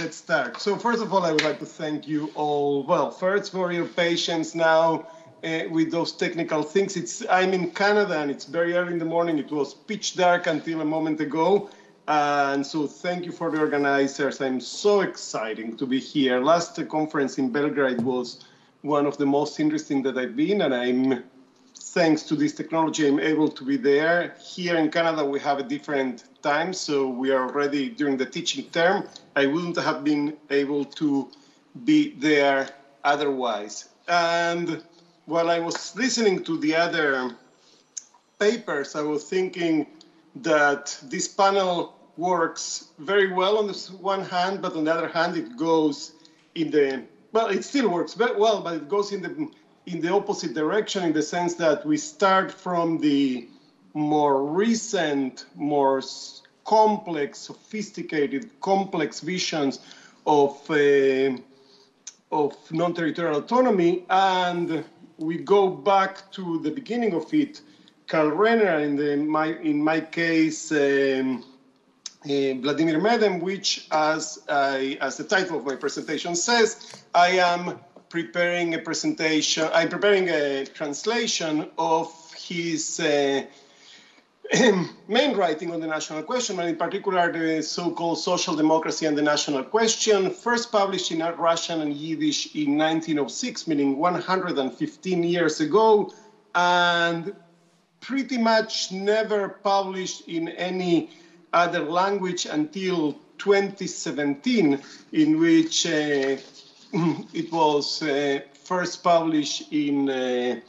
let's start. So first of all, I would like to thank you all. Well, first for your patience now uh, with those technical things. It's I'm in Canada and it's very early in the morning. It was pitch dark until a moment ago. And so thank you for the organizers. I'm so exciting to be here. Last conference in Belgrade was one of the most interesting that I've been, and I'm thanks to this technology, I'm able to be there. Here in Canada, we have a different time, so we are already during the teaching term. I wouldn't have been able to be there otherwise. And while I was listening to the other papers, I was thinking that this panel works very well on the one hand, but on the other hand, it goes in the well, it still works very well, but it goes in the in the opposite direction in the sense that we start from the more recent, more complex, sophisticated, complex visions of uh, of non-territorial autonomy, and we go back to the beginning of it. Karl Renner, in, the, my, in my case, um, uh, Vladimir Medem, which, as, I, as the title of my presentation says, I am preparing a presentation, I'm preparing a translation of his uh, main writing on the national question, and in particular the so-called Social Democracy and the National Question, first published in Russian and Yiddish in 1906, meaning 115 years ago, and pretty much never published in any other language until 2017, in which uh, it was uh, first published in uh,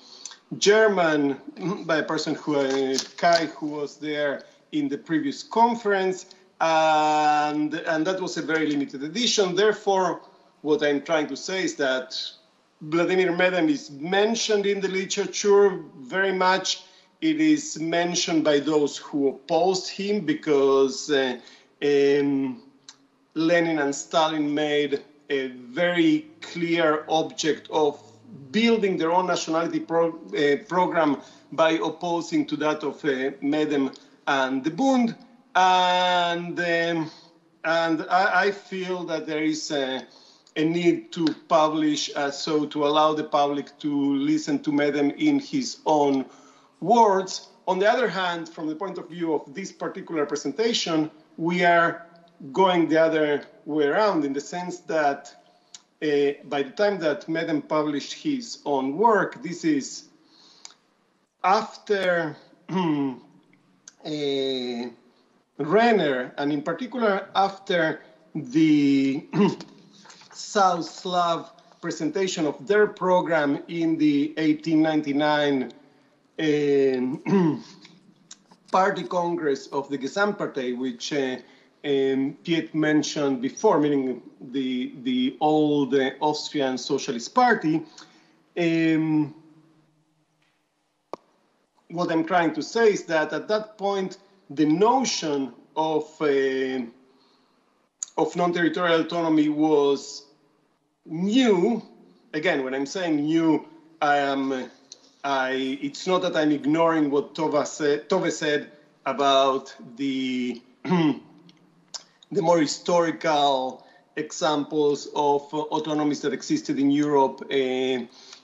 German by a person who, uh, Kai, who was there in the previous conference, and, and that was a very limited edition. Therefore, what I'm trying to say is that Vladimir Medem is mentioned in the literature very much. It is mentioned by those who opposed him because uh, um, Lenin and Stalin made a very clear object of building their own nationality pro, uh, program by opposing to that of uh, Medem and the Bund. And, um, and I, I, feel that there is a, a need to publish, uh, so to allow the public to listen to Medem in his own words. On the other hand, from the point of view of this particular presentation, we are going the other way around in the sense that uh, by the time that Medem published his own work, this is after uh, Renner, and in particular after the South Slav presentation of their program in the 1899 uh, Party Congress of the Gesamtpartei, which uh, um, Piet mentioned before, meaning the, the old uh, Austrian Socialist Party. Um, what I'm trying to say is that at that point, the notion of, uh, of non-territorial autonomy was new. Again, when I'm saying new, I am, I, it's not that I'm ignoring what Tova said, Tove said about the the more historical examples of uh, autonomies that existed in Europe uh,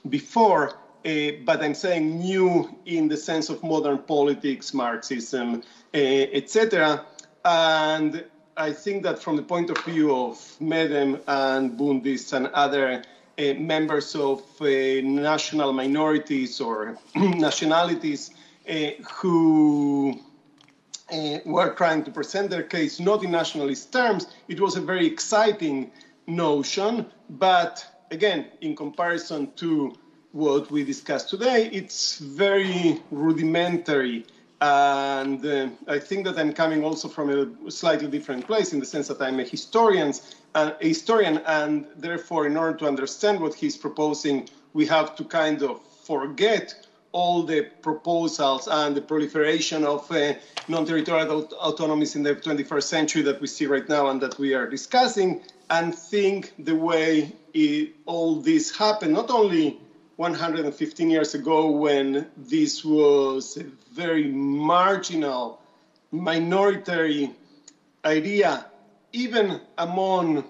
before, uh, but I'm saying new in the sense of modern politics, Marxism, uh, etc. And I think that from the point of view of Medem and Bundists and other uh, members of uh, national minorities or nationalities who uh, were trying to present their case not in nationalist terms, it was a very exciting notion. But again, in comparison to what we discussed today, it's very rudimentary. And uh, I think that I'm coming also from a slightly different place in the sense that I'm a historian, uh, a historian, and therefore, in order to understand what he's proposing, we have to kind of forget all the proposals and the proliferation of uh, non-territorial autonomies in the 21st century that we see right now and that we are discussing, and think the way it, all this happened, not only 115 years ago when this was a very marginal, minority idea, even among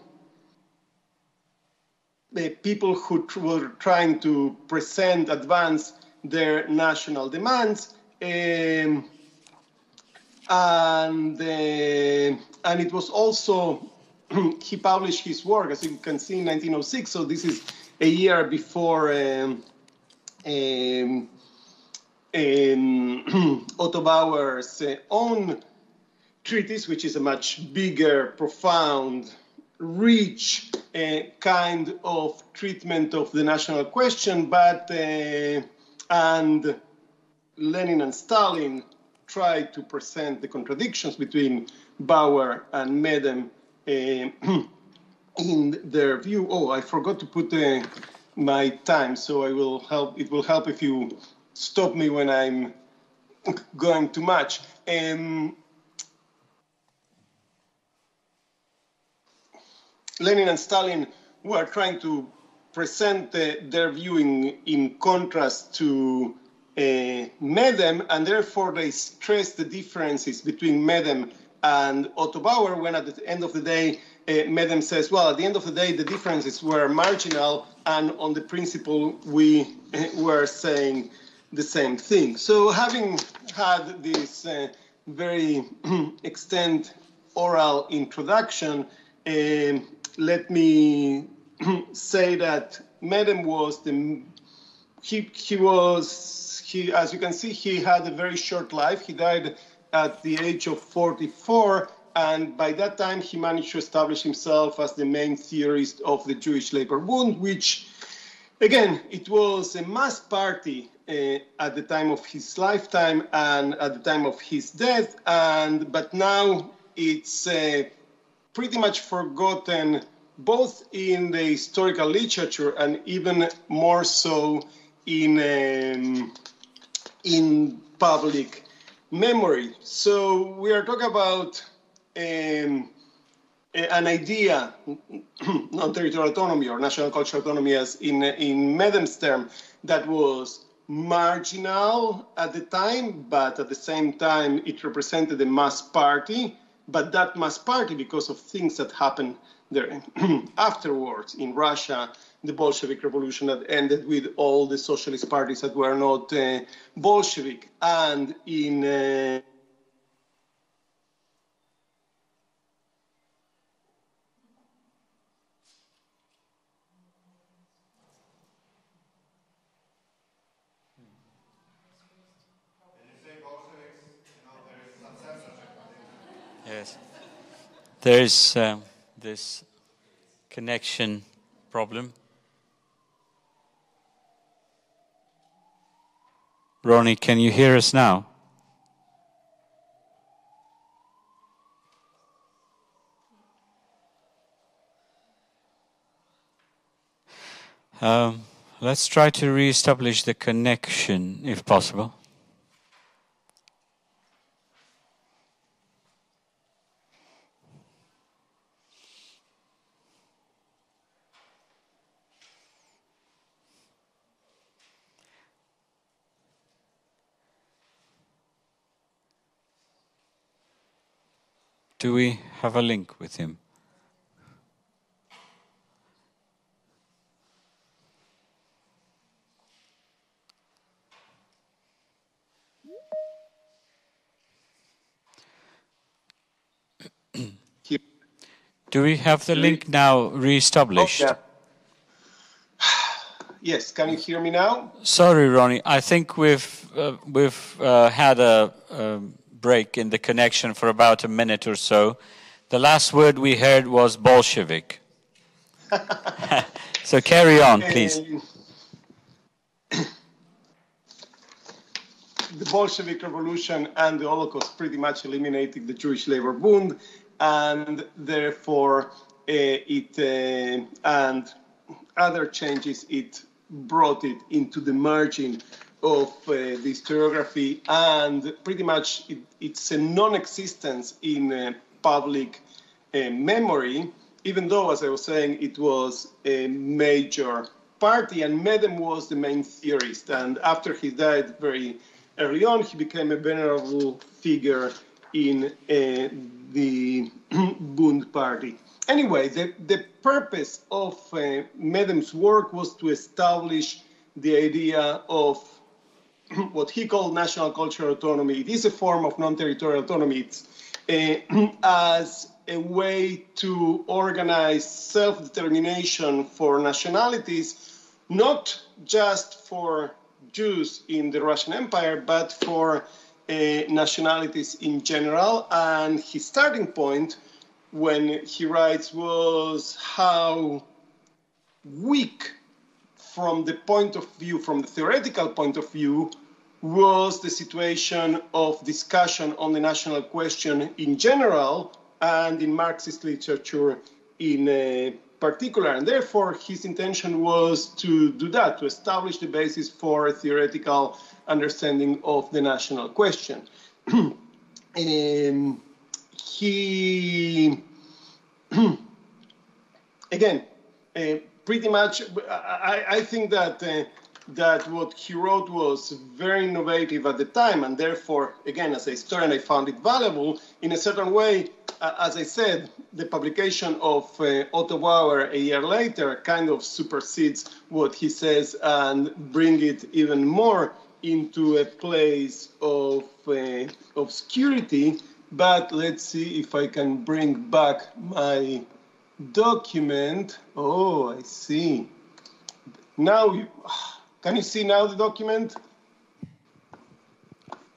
the people who were trying to present, advance their national demands. Um, and, uh, and it was also, he published his work, as you can see, in 1906. So this is a year before um, um, um Otto Bauer's uh, own treatise, which is a much bigger, profound, rich uh, kind of treatment of the national question, but uh, and Lenin and Stalin tried to present the contradictions between Bauer and Medem uh, in their view. Oh, I forgot to put uh, my time, so I will help. It will help if you stop me when I'm going too much. Um, Lenin and Stalin were trying to present their view in, in contrast to uh, Medem, and therefore they stress the differences between Medem and Otto Bauer, when at the end of the day, uh, Medem says, well, at the end of the day, the differences were marginal, and on the principle, we were saying the same thing. So having had this uh, very extended oral introduction, uh, let me say that Medem was the he he was he as you can see he had a very short life. He died at the age of 44, and by that time he managed to establish himself as the main theorist of the Jewish Labor Bund, which again it was a mass party uh, at the time of his lifetime and at the time of his death, and but now it's uh, pretty much forgotten both in the historical literature and even more so in um, in public memory. So we are talking about um, an idea, non-territorial autonomy or national cultural autonomy, as in in Medem's term, that was marginal at the time, but at the same time it represented a mass party but that mass party, because of things that happened there afterwards in Russia, the Bolshevik Revolution that ended with all the socialist parties that were not uh, Bolshevik, and in uh, Yes. There's uh, this connection problem. Roni, can you hear us now? Um, let's try to re-establish the connection, if possible. Do we have a link with him? Do we have the link now re-established? Oh, yeah. yes, can you hear me now? Sorry, Roni. I think we've uh, we've uh, had a, um, break in the connection for about a minute or so. The last word we heard was Bolshevik. so carry on, please. the Bolshevik Revolution and the Holocaust pretty much eliminated the Jewish labor Bund, and therefore uh, it uh, and other changes it brought it into the margin of uh, the historiography, and pretty much it, it's a non-existence in uh, public uh, memory, even though, as I was saying, it was a major party, and Medem was the main theorist. And after he died very early on, he became a venerable figure in uh, the Bund party. Anyway, the, the purpose of uh, Medem's work was to establish the idea of what he called national cultural autonomy. It is a form of non-territorial autonomy. It's uh, as a way to organize self-determination for nationalities, not just for Jews in the Russian Empire, but for uh, nationalities in general. And his starting point when he writes was how weak from the point of view, from the theoretical point of view, was the situation of discussion on the national question in general and in Marxist literature in uh, particular. And therefore, his intention was to do that, to establish the basis for a theoretical understanding of the national question. um, he, again, uh, pretty much, I, I think that. Uh, that what he wrote was very innovative at the time, and therefore, again, as a historian, I found it valuable. In a certain way, uh, as I said, the publication of uh, Otto Bauer a year later kind of supersedes what he says and bring it even more into a place of uh, obscurity. But let's see if I can bring back my document. Oh, I see. Now, you, can you see now the document?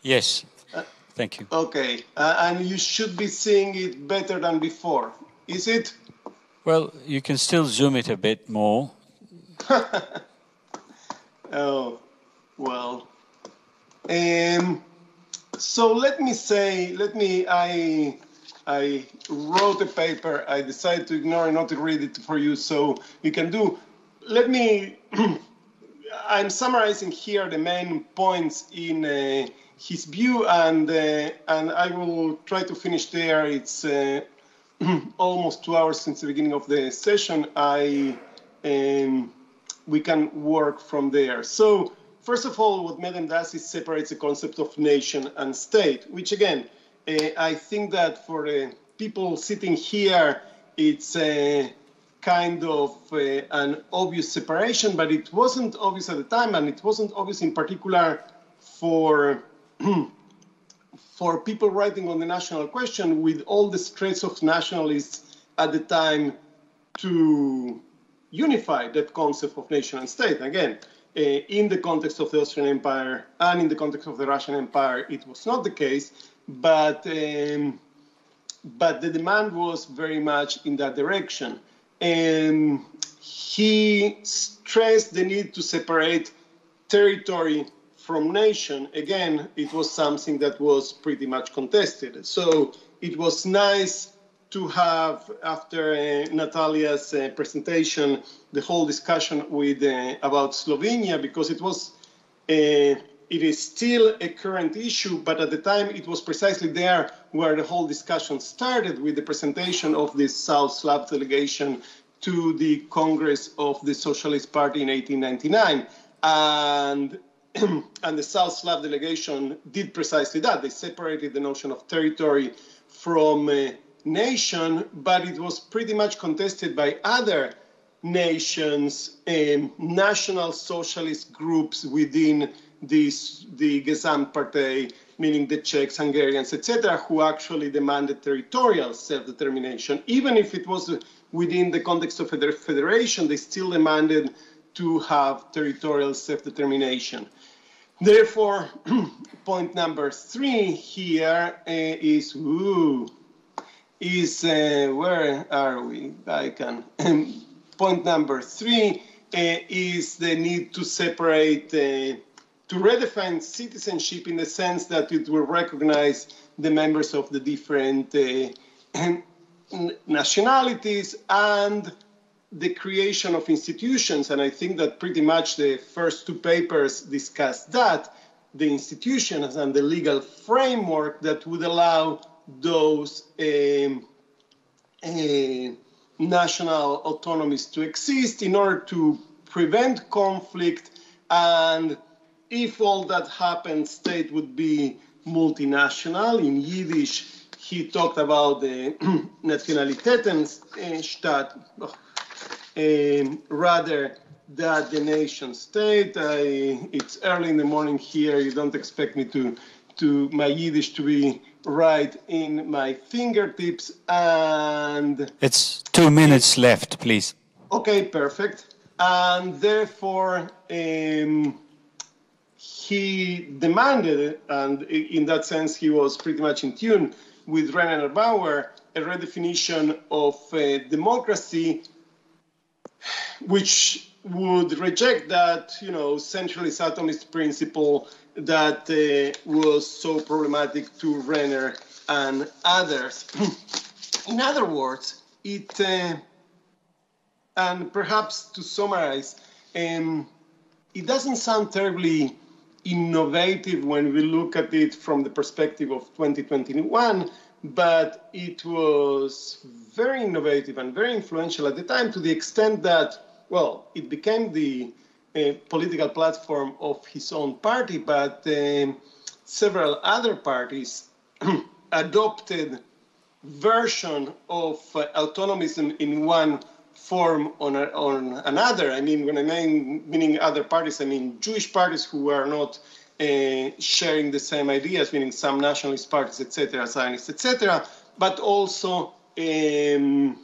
Yes. Thank you. Okay, uh, and you should be seeing it better than before. Is it? Well, you can still zoom it a bit more. oh, well. Um, so let me say, let me, I, I wrote a paper. I decided to ignore and not to read it for you, so you can do. Let me. I'm summarizing here the main points in. Uh, his view, and uh, and I will try to finish there. It's uh, almost two hours since the beginning of the session. I um, we can work from there. So first of all, what Medem does is separates the concept of nation and state, which again, I think that for the people sitting here, it's a kind of uh, an obvious separation, but it wasn't obvious at the time, and it wasn't obvious in particular for for people writing on the national question with all the stress of nationalists at the time to unify that concept of nation and state. Again, uh, in the context of the Austrian Empire and in the context of the Russian Empire, it was not the case, but um, but the demand was very much in that direction. And he stressed the need to separate territory from nation, again, it was something that was pretty much contested. So it was nice to have, after uh, Natalia's uh, presentation, the whole discussion with uh, about Slovenia, because it was, uh, it is still a current issue, but at the time it was precisely there where the whole discussion started with the presentation of this South Slav delegation to the Congress of the Socialist Party in 1899. And and the South Slav delegation did precisely that. They separated the notion of territory from a nation, but it was pretty much contested by other nations and national socialist groups within this, the Gesamtpartei, meaning the Czechs, Hungarians, etc., who actually demanded territorial self-determination. Even if it was within the context of a federation, they still demanded to have territorial self-determination. Therefore, point number three here uh, is ooh, is uh, where are we? I can. point number three uh, is the need to separate, to redefine citizenship in the sense that it will recognize the members of the different uh, nationalities and the creation of institutions, and I think that pretty much the first two papers discuss that, the institutions and the legal framework that would allow those um, uh, national autonomies to exist in order to prevent conflict and if all that happened, state would be multinational. In Yiddish, he talked about the Nationalitätenstaat um, rather than the nation state. I, it's early in the morning here. You don't expect me to, to my Yiddish to be right in my fingertips. And it's two minutes left, please. Okay, perfect. And therefore, um, he demanded, and in that sense, he was pretty much in tune with Renner Bauer, a redefinition of uh, democracy, which would reject that, you know, centralist atomist principle that uh, was so problematic to Renner and others. in other words, it, uh, and perhaps to summarize, um, it doesn't sound terribly innovative when we look at it from the perspective of 2021, but it was very innovative and very influential at the time to the extent that, well, it became the uh, political platform of his own party, but um, several other parties adopted version of uh, autonomism in one form on, a, on another. I mean, when I mean meaning other parties, I mean Jewish parties who are not uh, sharing the same ideas, meaning some nationalist parties, etc., Zionists, etc., but also um,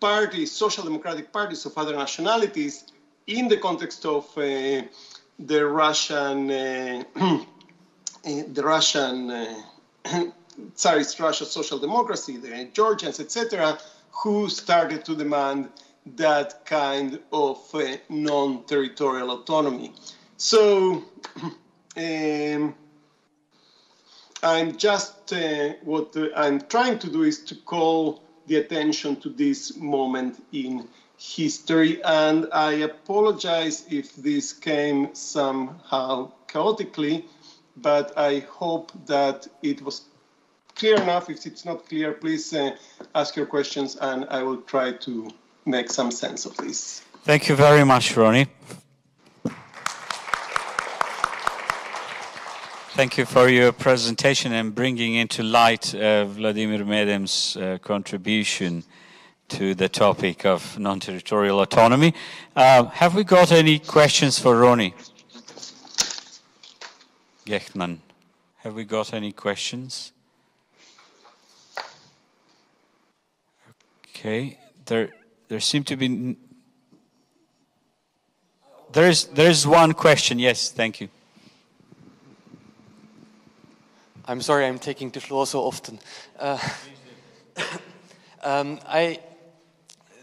parties, social democratic parties of other nationalities in the context of uh, the Russian, uh, the Russian Tsarist Russia social democracy, the Georgians, etc., who started to demand that kind of uh, non-territorial autonomy. So um, I'm just, uh, what I'm trying to do is to call the attention to this moment in history, and I apologize if this came somehow chaotically, but I hope that it was clear enough. If it's not clear, please uh, ask your questions and I will try to make some sense of this. Thank you very much, Roni. Thank you for your presentation and bringing into light uh, Vladimir Medem's uh, contribution to the topic of non-territorial autonomy. Uh, have we got any questions for Roni? Gechtman, have we got any questions? Okay, there there seem to be. There's there's one question. Yes, thank you. I'm sorry I'm taking the floor so often. Uh, um, I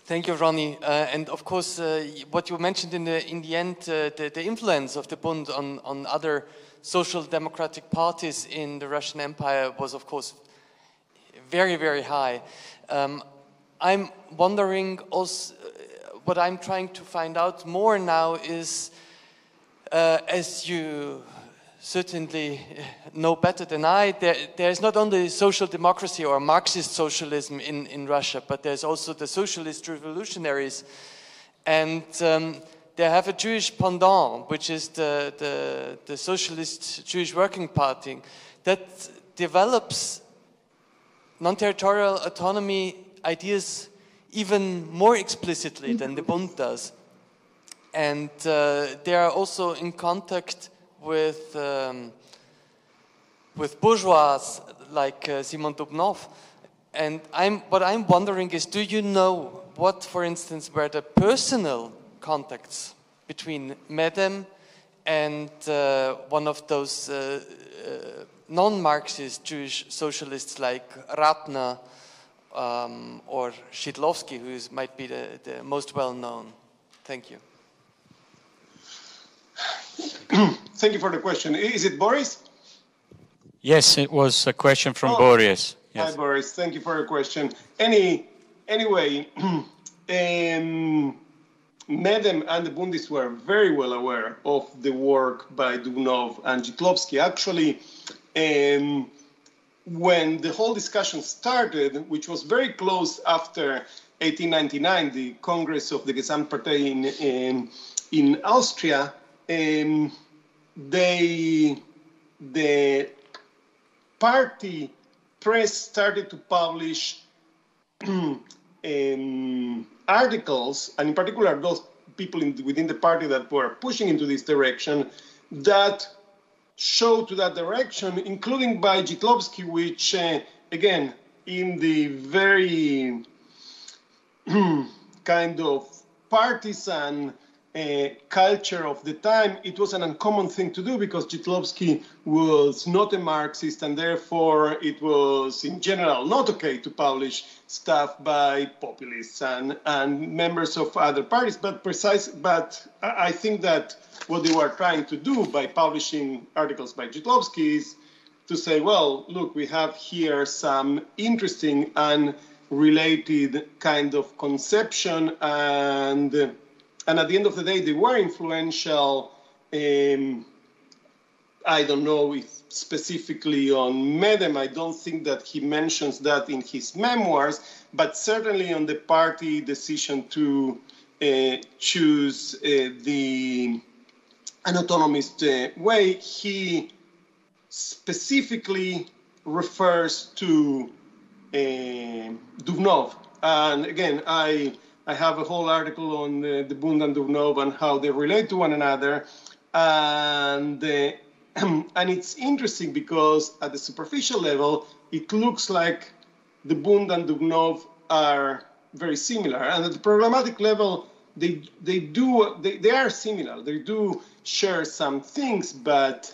thank you, Roni, uh, and of course uh, what you mentioned in the in the end, uh, the, the influence of the Bund on on other social democratic parties in the Russian Empire was of course very very high. Um, I'm wondering also, uh, what I'm trying to find out more now is, uh, as you certainly know better than I, there, there's not only social democracy or Marxist socialism in, in Russia, but there's also the socialist revolutionaries. And um, they have a Jewish pendant, which is the, the, the Socialist Jewish Working Party, that develops non-territorial autonomy ideas even more explicitly than the Bund does. And uh, they are also in contact with, um, with bourgeois like uh, Simon Dubnov. And I'm, what I'm wondering is, do you know what, for instance, were the personal contacts between Medem and uh, one of those uh, uh, non-Marxist Jewish socialists like Ratner um, or Zhitlovsky, who might be the, the most well known? Thank you. Thank you for the question. Is it Boris? Yes, it was a question from oh, Boris. Yes. Hi, Boris. Thank you for your question. Any, anyway, um, Medem and the Bundists were very well aware of the work by Dubnov and Shidlovsky. Actually, um, when the whole discussion started, which was very close after 1899, the Congress of the Gesamtpartei in, in, in Austria, um, they the party press started to publish um, articles, and in particular those people in, within the party that were pushing into this direction, that show to that direction, including by Zhitlovsky, which, uh, again, in the very kind of partisan uh, culture of the time, it was an uncommon thing to do because Zhitlovsky was not a Marxist and therefore it was in general not okay to publish stuff by populists and, and members of other parties. But precise, but I think that what they were trying to do by publishing articles by Zhitlovsky is to say, well, look, we have here some interesting and related kind of conception and and at the end of the day, they were influential. Um, I don't know if specifically on Medem. I don't think that he mentions that in his memoirs, but certainly on the party decision to uh, choose uh, the an autonomist uh, way, he specifically refers to uh, Dubnov. And again, I I have a whole article on the, the Bund and Dubnov and how they relate to one another. And, uh, and it's interesting because at the superficial level, it looks like the Bund and Dubnov are very similar. And at the programmatic level, they, they do, they, they are similar. They do share some things, but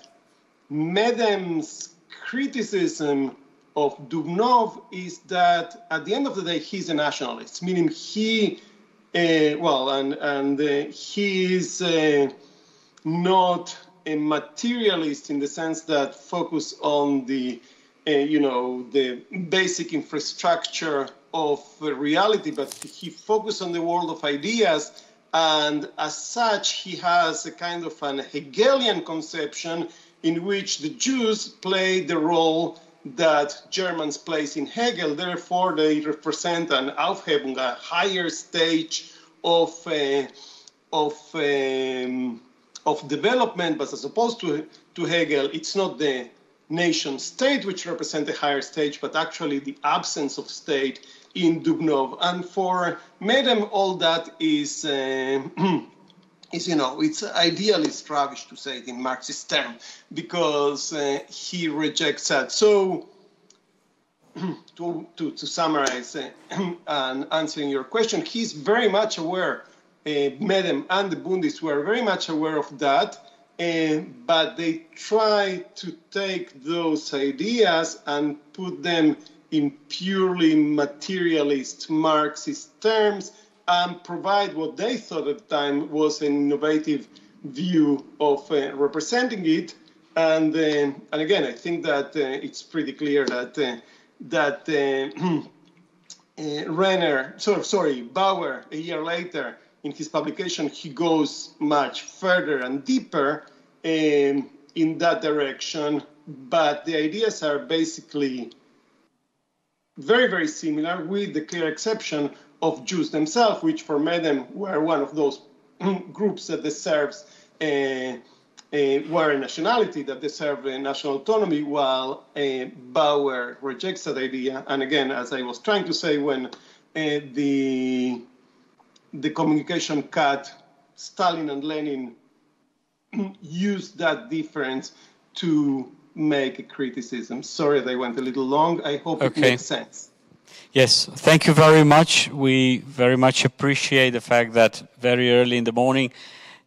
Medem's criticism of Dubnov is that at the end of the day, he's a nationalist, meaning he, uh, well, and, and uh, he is uh, not a materialist in the sense that focus on the, uh, you know, the basic infrastructure of reality, but he focused on the world of ideas. And as such, he has a kind of an Hegelian conception in which the Jews play the role that Germans place in Hegel. Therefore, they represent an Aufhebung, a higher stage of uh, of um, of development. But as opposed to to Hegel, it's not the nation state which represent a higher stage, but actually the absence of state in Dubnov. And for Medem, all that is. Uh, is, you know, it's idealist rubbish to say it in Marxist term because uh, he rejects that. So, to, to, to summarize uh, and answering your question, he's very much aware, uh, Medem and the Bundists were very much aware of that, uh, but they try to take those ideas and put them in purely materialist Marxist terms and provide what they thought at the time was an innovative view of uh, representing it. And, uh, and again, I think that uh, it's pretty clear that uh, that uh, uh, Renner, so, sorry, Bauer, a year later, in his publication, he goes much further and deeper um, in that direction. But the ideas are basically very, very similar, with the clear exception of Jews themselves, which for Medem were one of those groups that deserves a, a, were a nationality that deserve a national autonomy, while uh, Bauer rejects that idea. And again, as I was trying to say, when uh, the the communication cut, Stalin and Lenin used that difference to make a criticism. Sorry, they went a little long. I hope okay. it makes sense. Yes, thank you very much. We very much appreciate the fact that very early in the morning,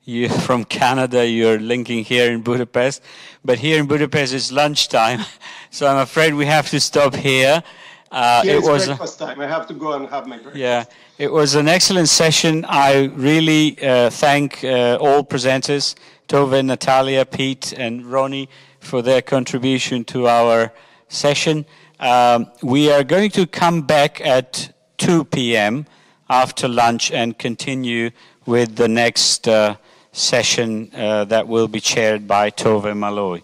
you from Canada, you're linking here in Budapest. But here in Budapest it's lunchtime, so I'm afraid we have to stop here. Uh, it was breakfast time. I have to go and have my breakfast. Yeah, it was an excellent session. I really uh, thank uh, all presenters, Tove, Natalia, Pete, and Roni, for their contribution to our session. Um, we are going to come back at 2 p.m. after lunch and continue with the next uh, session uh, that will be chaired by Tove Malloy.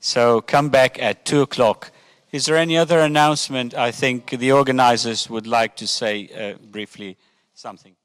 So come back at 2 o'clock. Is there any other announcement? I think the organizers would like to say uh, briefly something.